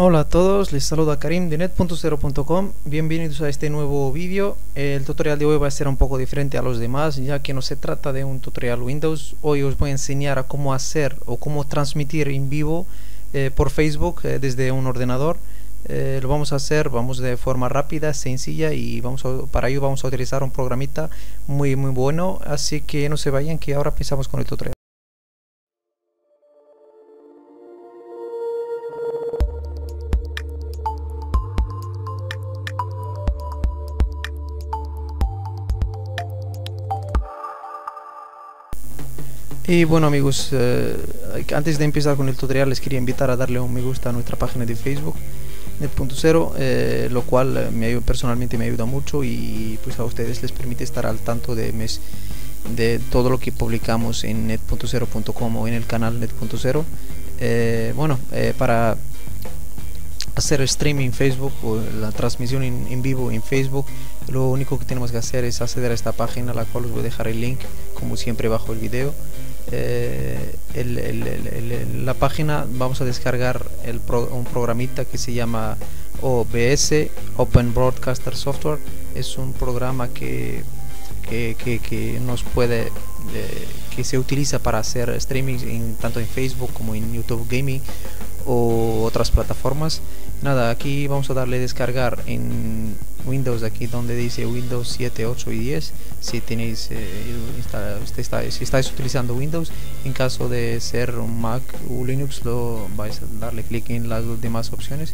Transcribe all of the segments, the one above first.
Hola a todos, les saluda Karim de net.0.com. Bienvenidos a este nuevo vídeo. El tutorial de hoy va a ser un poco diferente a los demás, ya que no se trata de un tutorial Windows. Hoy os voy a enseñar a cómo hacer o cómo transmitir en vivo eh, por Facebook eh, desde un ordenador. Eh, lo vamos a hacer, vamos de forma rápida, sencilla y vamos para ello vamos a utilizar un programita muy muy bueno. Así que no se vayan, que ahora empezamos con el tutorial. Y bueno amigos, eh, antes de empezar con el tutorial les quería invitar a darle un me gusta a nuestra página de Facebook net.0 eh, lo cual eh, me personalmente me ayuda mucho y pues a ustedes les permite estar al tanto de mes de todo lo que publicamos en net.0.com o en el canal net.0 bueno para hacer streaming Facebook o la transmisión en, vivo en Facebook lo único que tenemos que hacer es acceder a esta página a la cual os voy a dejar el link como siempre bajo el video eh, la página vamos a descargar el un programita que se llama OBS Open Broadcaster Software. Es un programa que, que, nos puede eh, que se utiliza para hacer streaming en, tanto en Facebook como en YouTube Gaming o otras plataformas. Nada aquí vamos a darle descargar en Windows aquí donde dice Windows 7 8 y 10 si tenéis eh, si estáis utilizando Windows en caso de ser un Mac o Linux lo vais a darle clic en las demás opciones.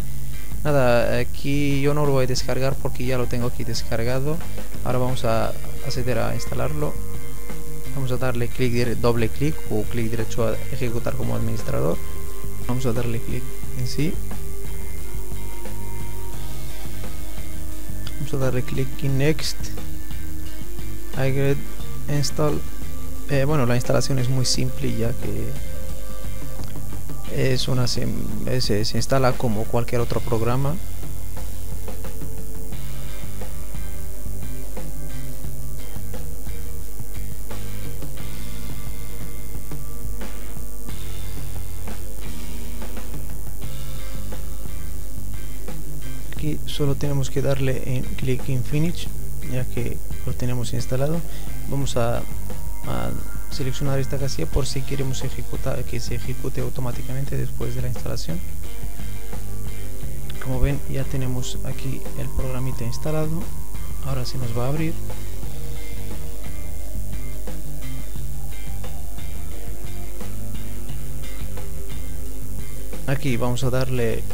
Nada aquí yo no lo voy a descargar porque ya lo tengo aquí descargado. Ahora vamos a acceder a instalarlo. Vamos a darle clic doble clic o clic derecho a ejecutar como administrador vamos a darle clic en sí. Vamos a darle clic en next. I get install. Eh, bueno la instalación es muy simple ya que es una se, se instala como cualquier otro programa solo tenemos que darle en clic en finish ya que lo tenemos instalado. Vamos a, seleccionar esta casilla por si queremos ejecutar que se ejecute automáticamente después de la instalación. Como ven ya tenemos aquí el programita instalado. Ahora se nos va a abrir. Aquí vamos a darle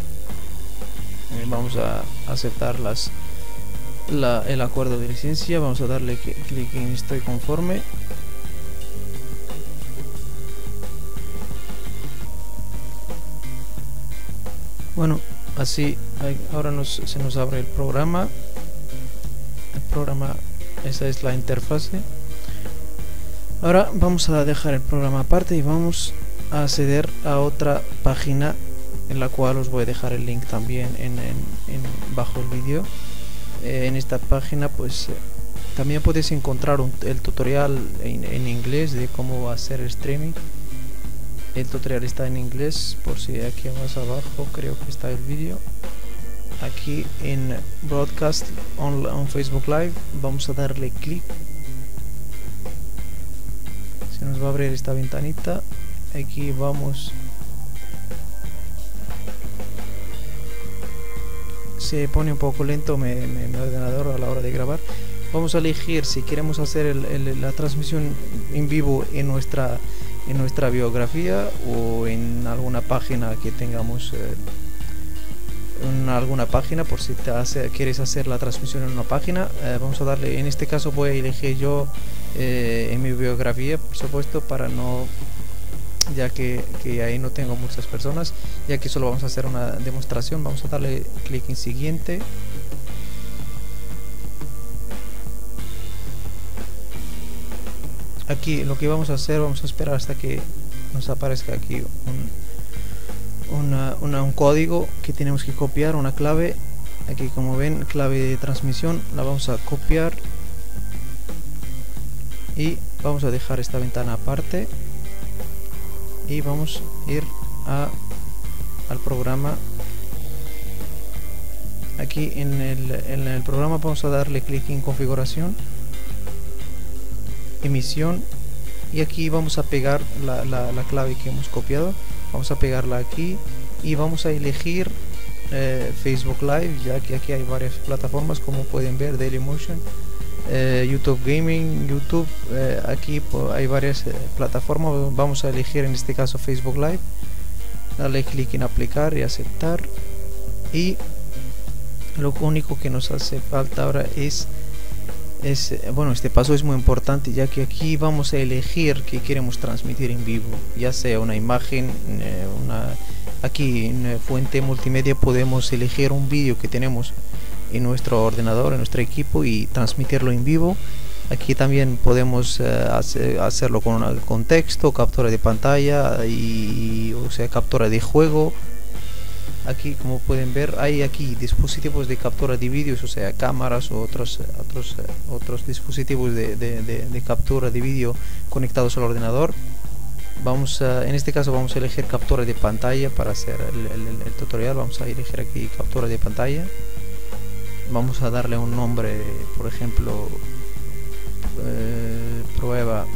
eh, vamos a aceptar las, el acuerdo de licencia. Vamos a darle clic en estoy conforme. Bueno así ahora nos, se nos abre el programa. El programa esa es la interfase. Ahora vamos a dejar el programa aparte y vamos a acceder a otra página en la cual os voy a dejar el link también en, bajo el vídeo. Eh, en esta página pues eh, también podéis encontrar el tutorial en, inglés de cómo hacer streaming. El tutorial está en inglés por si aquí más abajo creo que está el vídeo. Aquí en broadcast on, on facebook live vamos a darle clic. Se nos va a abrir esta ventanita. Aquí vamos se pone un poco lento mi, ordenador a la hora de grabar. Vamos a elegir si queremos hacer la transmisión en vivo en nuestra en nuestra biografía o en alguna página que tengamos eh, en alguna página por si te quieres hacer la transmisión en una página. Eh, vamos a darle en este caso voy a elegir yo eh, en mi biografía por supuesto para no ya que, ahí no tengo muchas personas ya que solo vamos a hacer una demostración. Vamos a darle clic en siguiente. Aquí lo que vamos a hacer vamos a esperar hasta que nos aparezca aquí un, un código que tenemos que copiar una clave. Aquí como ven clave de transmisión la vamos a copiar. Y vamos a dejar esta ventana aparte y vamos a ir a, al programa. Aquí en el, en el programa vamos a darle clic en configuración emisión y aquí vamos a pegar la, la, la, clave que hemos copiado. Vamos a pegarla aquí y vamos a elegir eh, Facebook Live ya que aquí hay varias plataformas como pueden ver Dailymotion eh, YouTube Gaming YouTube eh, aquí hay varias eh, plataformas. Vamos a elegir en este caso Facebook Live. Darle clic en aplicar y aceptar. Y lo único que nos hace falta ahora es es, bueno, este paso es muy importante ya que aquí vamos a elegir que queremos transmitir en vivo, ya sea una imagen, una, aquí en fuente multimedia podemos elegir un vídeo que tenemos en nuestro ordenador, en nuestro equipo y transmitirlo en vivo. Aquí también podemos eh, hacerlo con, con texto, captura de pantalla y, o sea, captura de juego. Aquí como pueden ver hay aquí dispositivos de captura de vídeos o sea cámaras o otros otros otros dispositivos de, captura de vídeo conectados al ordenador. Vamos a, en este caso vamos a elegir captura de pantalla para hacer el, tutorial. Vamos a elegir aquí captura de pantalla vamos a darle un nombre por ejemplo eh, prueba.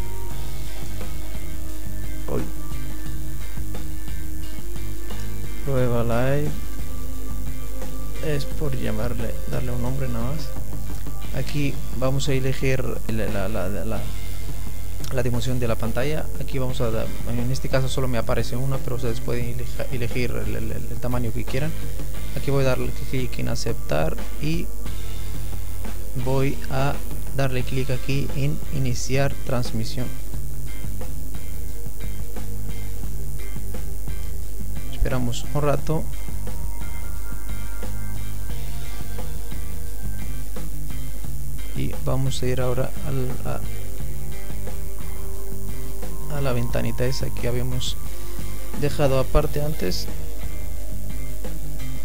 Prueba live. Es por llamarle darle un nombre nada más. Aquí vamos a elegir la, la, la, dimensión de la pantalla. Aquí vamos a dar, en este caso solo me aparece una pero ustedes pueden elegir el, el, tamaño que quieran aquí voy a darle clic en aceptar y voy a darle clic aquí en iniciar transmisión. Esperamos un rato. Y vamos a ir ahora a, a la ventanita esa que habíamos dejado aparte antes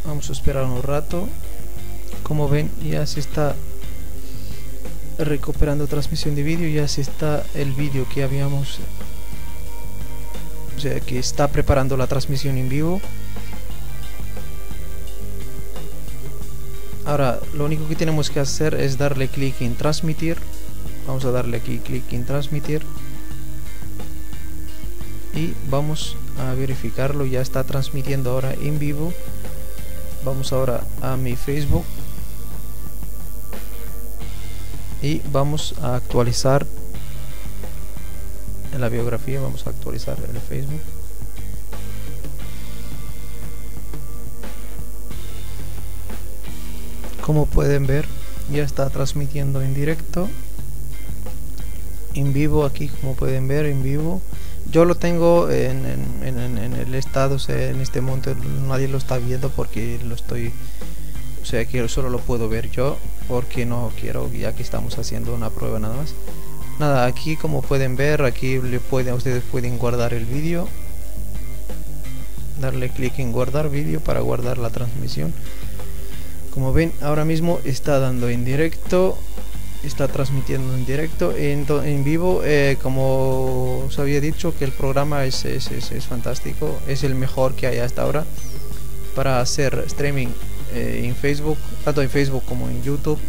vamos a esperar un rato. Como ven ya se está recuperando transmisión de vídeo ya se está el vídeo que habíamos o sea que está preparando la transmisión en vivo. Ahora lo único que tenemos que hacer es darle clic en transmitir. Vamos a darle aquí clic en transmitir. Y vamos a verificarlo ya está transmitiendo ahora en vivo vamos ahora a mi facebook. Y vamos a actualizar en la biografía vamos a actualizar el Facebook. Como pueden ver ya está transmitiendo en directo en vivo aquí como pueden ver en vivo yo lo tengo en, el estado en este momento nadie lo está viendo porque lo estoy o sea que solo lo puedo ver yo porque no quiero ya que estamos haciendo una prueba nada más. Nada aquí como pueden ver aquí le pueden ustedes pueden guardar el vídeo. Darle clic en guardar vídeo para guardar la transmisión. Como ven ahora mismo está dando en directo está transmitiendo en directo en, en vivo eh, como os había dicho que el programa es, es, es, fantástico es el mejor que hay hasta ahora para hacer streaming eh, en Facebook tanto en Facebook como en YouTube.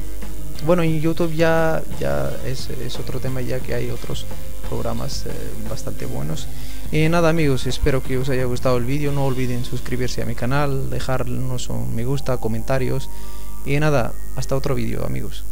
Bueno en youtube ya ya es, otro tema ya que hay otros programas eh, bastante buenos. Y nada amigos espero que os haya gustado el vídeo. No olviden suscribirse a mi canal dejarnos un me gusta comentarios. Y nada hasta otro vídeo amigos